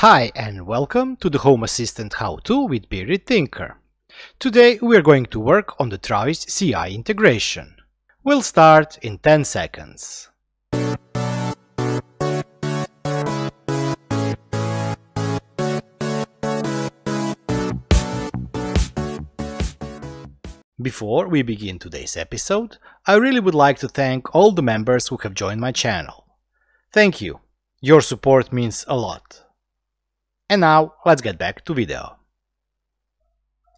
Hi and welcome to the Home Assistant How-To with Bearded Tinker. Today we are going to work on the Travis CI integration. We'll start in 10 seconds. Before we begin today's episode, I really would like to thank all the members who have joined my channel. Thank you. Your support means a lot. And now let's get back to video.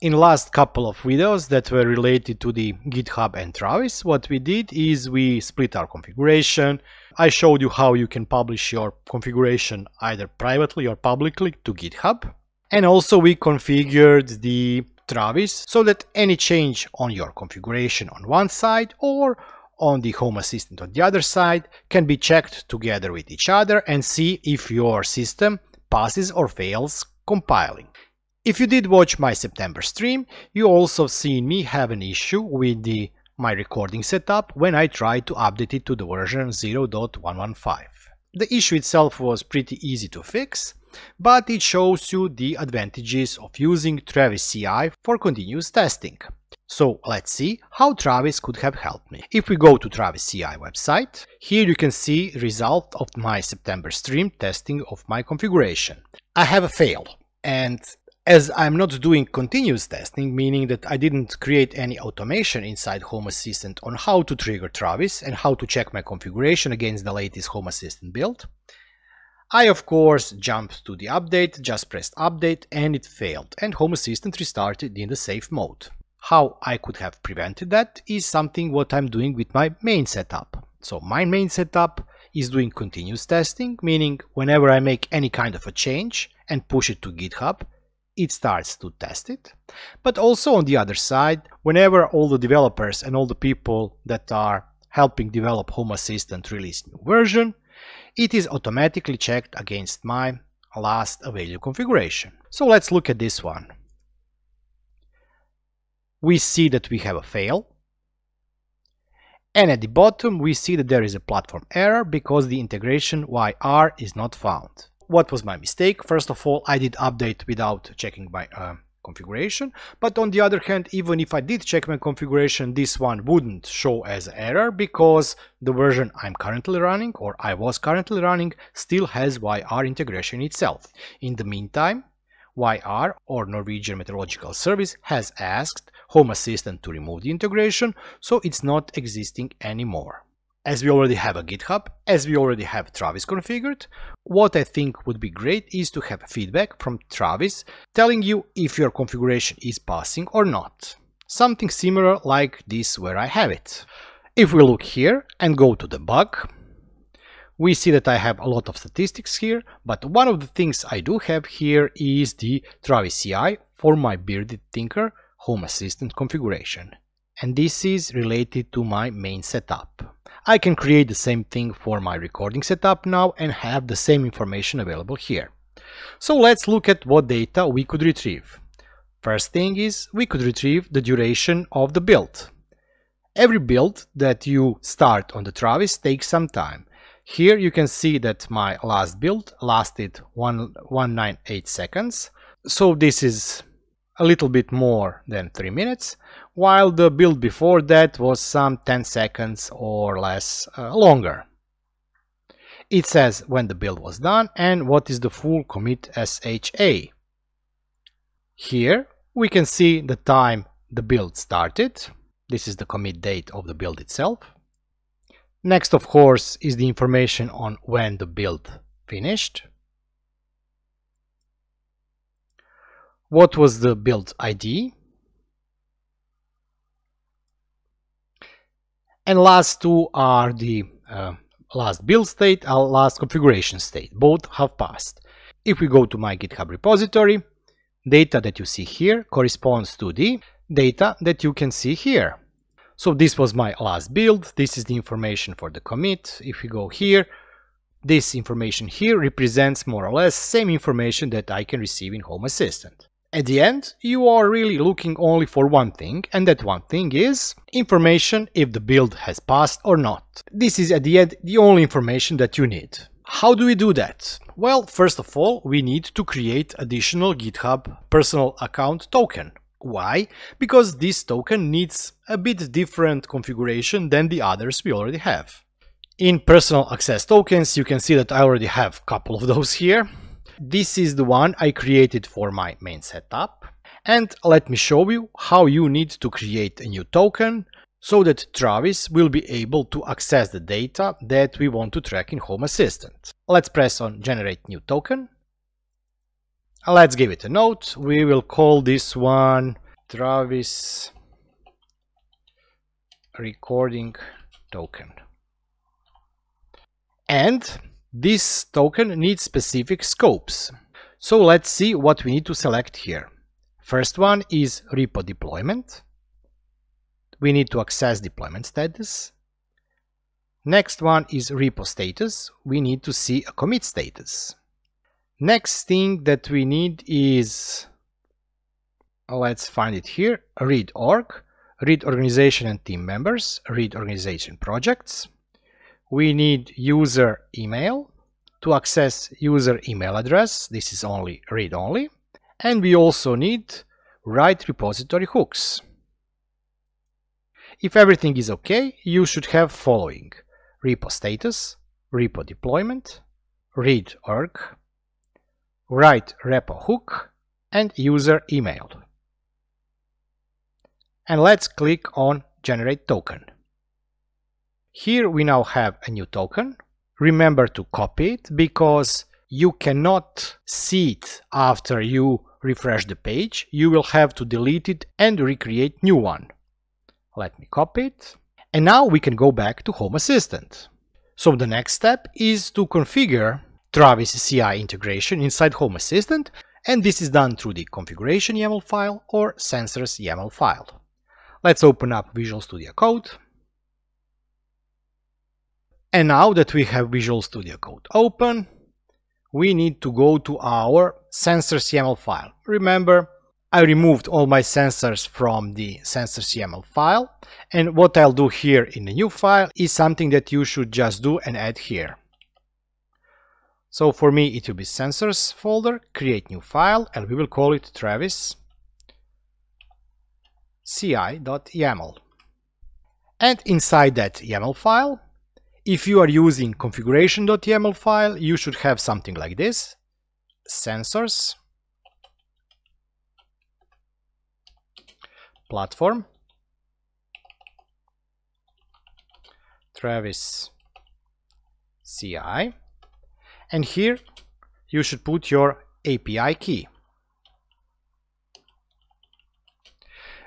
In last couple of videos that were related to the GitHub and Travis, what we did is we split our configuration. I showed you how you can publish your configuration either privately or publicly to GitHub. And also we configured the Travis so that any change on your configuration on one side or on the Home Assistant on the other side can be checked together with each other and see if your system passes or fails compiling. If you did watch my September stream, you also seen me have an issue with the my recording setup when I tried to update it to the version 0.115. The issue itself was pretty easy to fix, but it shows you the advantages of using Travis CI for continuous testing. So let's see how Travis could have helped me. If we go to Travis CI website, here you can see result of my September stream testing of my configuration. I have a fail and as I'm not doing continuous testing, meaning that I didn't create any automation inside Home Assistant on how to trigger Travis and how to check my configuration against the latest Home Assistant build, I of course jumped to the update, just pressed update and it failed and Home Assistant restarted in the safe mode. How I could have prevented that is something what I'm doing with my main setup. So my main setup is doing continuous testing, meaning whenever I make any kind of a change and push it to GitHub, it starts to test it. But also on the other side, whenever all the developers and all the people that are helping develop Home Assistant release new version, it is automatically checked against my last available configuration. So let's look at this one we see that we have a fail. And at the bottom, we see that there is a platform error because the integration YR is not found. What was my mistake? First of all, I did update without checking my uh, configuration. But on the other hand, even if I did check my configuration, this one wouldn't show as error because the version I'm currently running or I was currently running still has YR integration itself. In the meantime, YR or Norwegian Meteorological Service has asked Home Assistant to remove the integration, so it's not existing anymore. As we already have a GitHub, as we already have Travis configured, what I think would be great is to have feedback from Travis telling you if your configuration is passing or not. Something similar like this where I have it. If we look here and go to the bug, we see that I have a lot of statistics here, but one of the things I do have here is the Travis CI for my Bearded Tinker Home Assistant configuration. And this is related to my main setup. I can create the same thing for my recording setup now and have the same information available here. So let's look at what data we could retrieve. First thing is we could retrieve the duration of the build. Every build that you start on the Travis takes some time here you can see that my last build lasted 1, 198 seconds. So this is a little bit more than 3 minutes, while the build before that was some 10 seconds or less uh, longer. It says when the build was done and what is the full commit SHA. Here we can see the time the build started. This is the commit date of the build itself. Next, of course, is the information on when the build finished. What was the build ID? And last two are the uh, last build state and last configuration state. Both have passed. If we go to my GitHub repository, data that you see here corresponds to the data that you can see here. So this was my last build. This is the information for the commit. If we go here, this information here represents more or less same information that I can receive in Home Assistant. At the end, you are really looking only for one thing, and that one thing is information if the build has passed or not. This is at the end the only information that you need. How do we do that? Well, first of all, we need to create additional GitHub personal account token. Why? Because this token needs a bit different configuration than the others we already have. In personal access tokens, you can see that I already have a couple of those here. This is the one I created for my main setup. And let me show you how you need to create a new token so that Travis will be able to access the data that we want to track in Home Assistant. Let's press on Generate New Token. Let's give it a note. We will call this one Travis Recording Token. And this token needs specific scopes. So let's see what we need to select here. First one is repo deployment we need to access deployment status. Next one is repo status. We need to see a commit status. Next thing that we need is, let's find it here, read org, read organization and team members, read organization projects. We need user email to access user email address. This is only read only. And we also need write repository hooks. If everything is okay, you should have following repo status, repo deployment, read org, write repo hook, and user email. And let's click on generate token. Here we now have a new token. Remember to copy it because you cannot see it after you refresh the page. You will have to delete it and recreate new one. Let me copy it. And now we can go back to Home Assistant. So the next step is to configure Travis CI integration inside Home Assistant and this is done through the configuration YAML file or sensors YAML file. Let's open up Visual Studio Code. And now that we have Visual Studio Code open, we need to go to our sensors YAML file. Remember, I removed all my sensors from the sensors YAML file and what I'll do here in the new file is something that you should just do and add here. So for me it will be sensors folder, create new file and we will call it travis ci.yaml. And inside that YAML file, if you are using configuration.yaml file, you should have something like this, sensors platform. Travis CI. And here you should put your API key.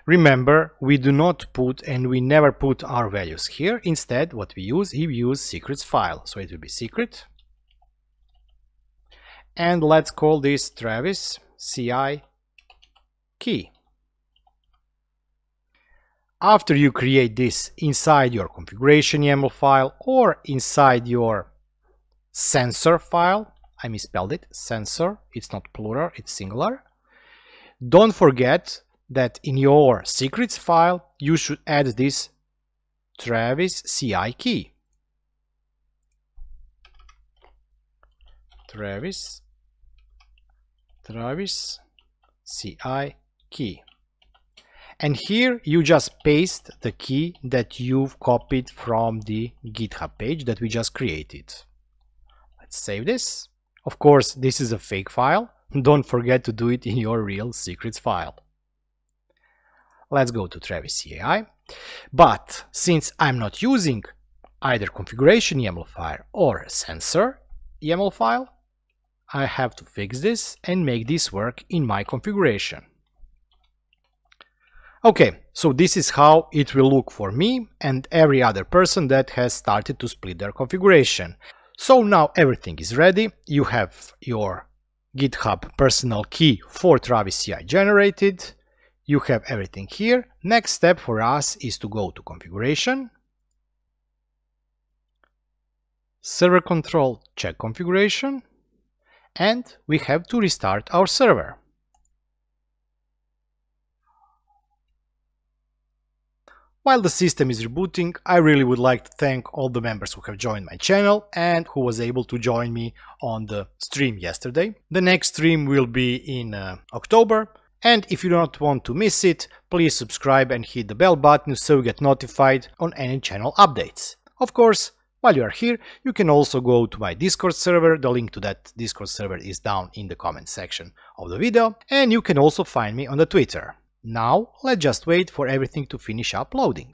Remember, we do not put and we never put our values here. Instead, what we use, we use secrets file. So it will be secret. And let's call this Travis CI key. After you create this inside your configuration YAML file or inside your sensor file, I misspelled it, sensor, it's not plural, it's singular. Don't forget that in your secrets file, you should add this Travis CI key. Travis, Travis CI key. And here you just paste the key that you've copied from the GitHub page that we just created. Let's save this. Of course, this is a fake file. Don't forget to do it in your real secrets file. Let's go to Travis CI. But since I'm not using either configuration YAML file or sensor YAML file, I have to fix this and make this work in my configuration. Okay, so this is how it will look for me and every other person that has started to split their configuration. So now everything is ready, you have your GitHub personal key for Travis CI generated, you have everything here. Next step for us is to go to configuration, server control check configuration, and we have to restart our server. While the system is rebooting, I really would like to thank all the members who have joined my channel and who was able to join me on the stream yesterday. The next stream will be in uh, October, and if you don't want to miss it, please subscribe and hit the bell button so you get notified on any channel updates. Of course, while you are here, you can also go to my Discord server, the link to that Discord server is down in the comment section of the video, and you can also find me on the Twitter. Now let's just wait for everything to finish uploading.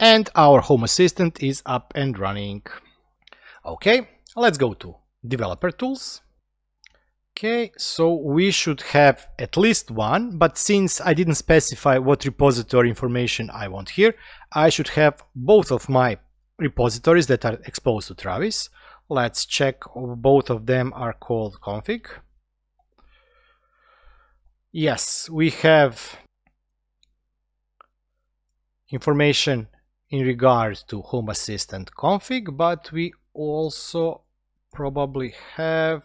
And our Home Assistant is up and running. Okay, let's go to Developer Tools. Okay, so we should have at least one, but since I didn't specify what repository information I want here, I should have both of my repositories that are exposed to Travis. Let's check both of them are called config. Yes, we have information in regard to Home Assistant config, but we also probably have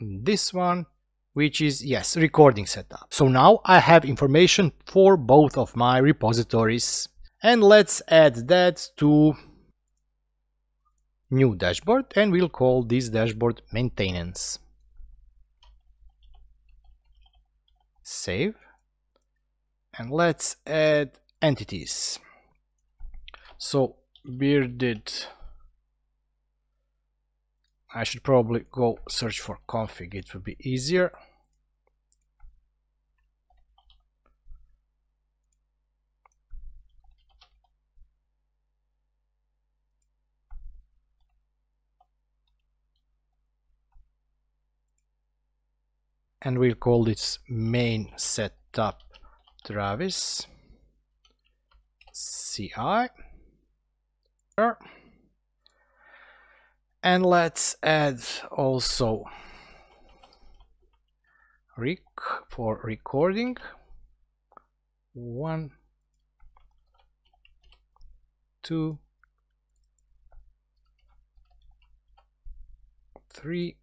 this one, which is, yes, recording setup. So now I have information for both of my repositories. And let's add that to new dashboard and we'll call this dashboard maintenance. Save. And let's add entities. So bearded I should probably go search for config, it would be easier. and we'll call this main setup Travis CI. And let's add also rec for recording. One, two, three,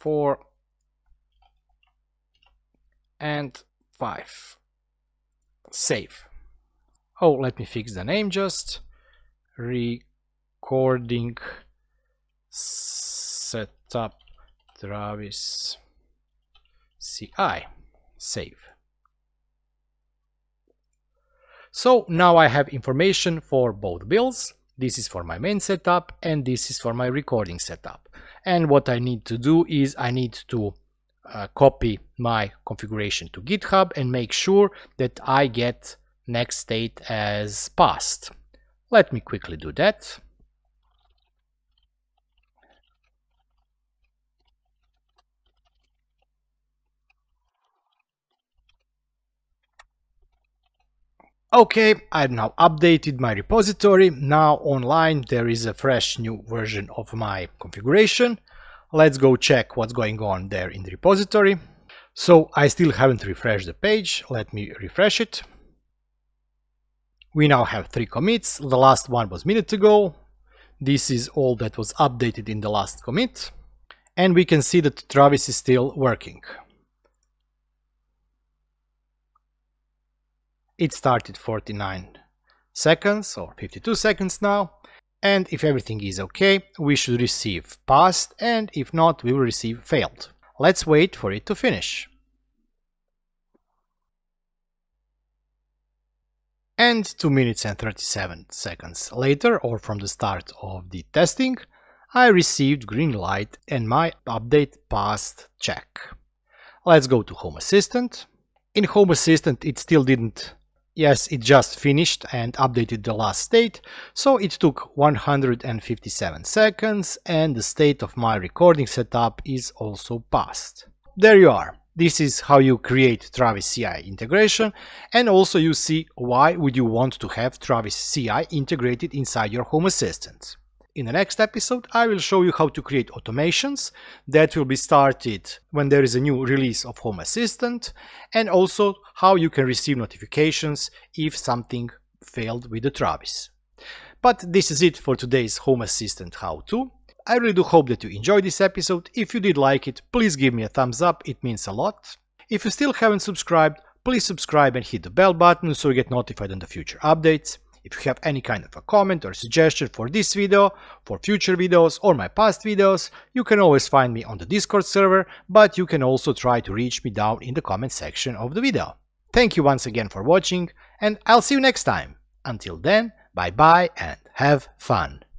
four, and five. Save. Oh, let me fix the name just. Recording setup Travis CI. Save. So now I have information for both builds. This is for my main setup and this is for my recording setup and what I need to do is I need to uh, copy my configuration to GitHub and make sure that I get next state as passed. Let me quickly do that. Okay, I've now updated my repository. Now online there is a fresh new version of my configuration. Let's go check what's going on there in the repository. So I still haven't refreshed the page. Let me refresh it. We now have three commits. The last one was minute ago. This is all that was updated in the last commit. And we can see that Travis is still working. It started 49 seconds or 52 seconds now. And if everything is okay, we should receive passed and if not, we will receive failed. Let's wait for it to finish. And 2 minutes and 37 seconds later, or from the start of the testing, I received green light and my update passed check. Let's go to Home Assistant. In Home Assistant it still didn't Yes, it just finished and updated the last state, so it took 157 seconds and the state of my recording setup is also passed. There you are. This is how you create Travis CI integration and also you see why would you want to have Travis CI integrated inside your Home Assistant. In the next episode, I will show you how to create automations that will be started when there is a new release of Home Assistant and also how you can receive notifications if something failed with the Travis. But this is it for today's Home Assistant how-to. I really do hope that you enjoyed this episode. If you did like it, please give me a thumbs up, it means a lot. If you still haven't subscribed, please subscribe and hit the bell button so you get notified on the future updates. If you have any kind of a comment or suggestion for this video, for future videos or my past videos, you can always find me on the Discord server, but you can also try to reach me down in the comment section of the video. Thank you once again for watching, and I'll see you next time. Until then, bye bye and have fun.